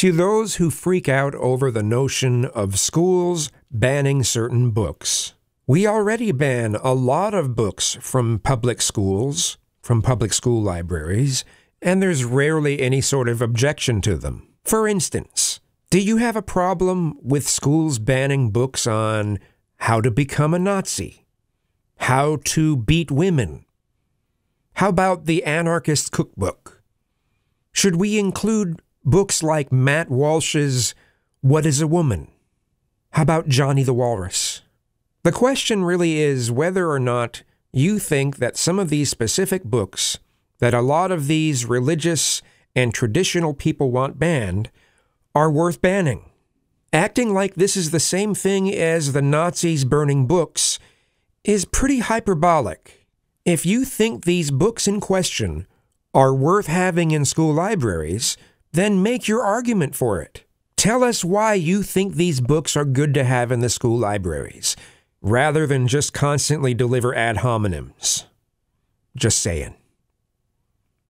To those who freak out over the notion of schools banning certain books, we already ban a lot of books from public schools, from public school libraries, and there's rarely any sort of objection to them. For instance, do you have a problem with schools banning books on how to become a Nazi? How to beat women? How about the Anarchist Cookbook? Should we include books like Matt Walsh's What is a Woman? How about Johnny the Walrus? The question really is whether or not you think that some of these specific books that a lot of these religious and traditional people want banned are worth banning. Acting like this is the same thing as the Nazis burning books is pretty hyperbolic. If you think these books in question are worth having in school libraries, then make your argument for it. Tell us why you think these books are good to have in the school libraries, rather than just constantly deliver ad hominems. Just saying.